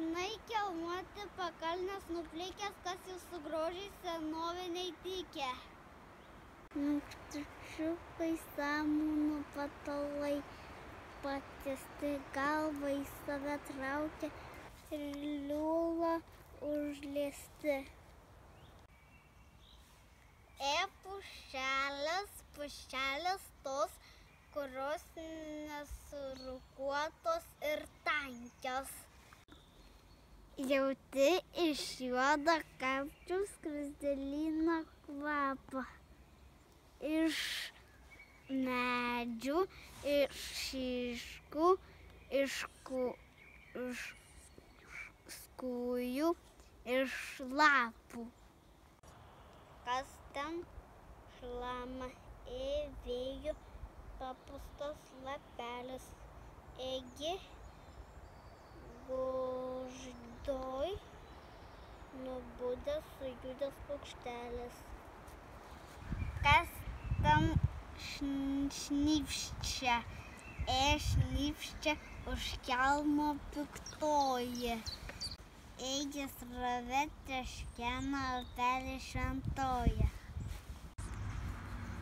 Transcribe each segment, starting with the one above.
kalnai kelmuoti, pakalnės nuplikęs, kas jūsų grožiai senoviniai tikė. Nuktušiukai samūnų patalai, patiesti galvai save traukia ir liūla užliesti. E pušelės, pušelės tos, kurios nesurukuotos ir tankios. Jauti iš juodo kapčiaus krusdelino kvapą. Iš medžių, iš šiškų, iš, ku, iš skujų, iš lapų. Kas ten šlama į vėjų papustas lapelis. Egi paukštelis. Kas tam šnypščia? E šnypščia už kelmo piktoji. Eigis rave treškena upelį šventoje.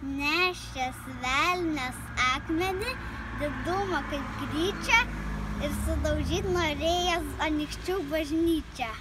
Nešęs velnės akmenį, didumą kaip gryčią ir sudaužyti norėjęs anikščių bažnyčią.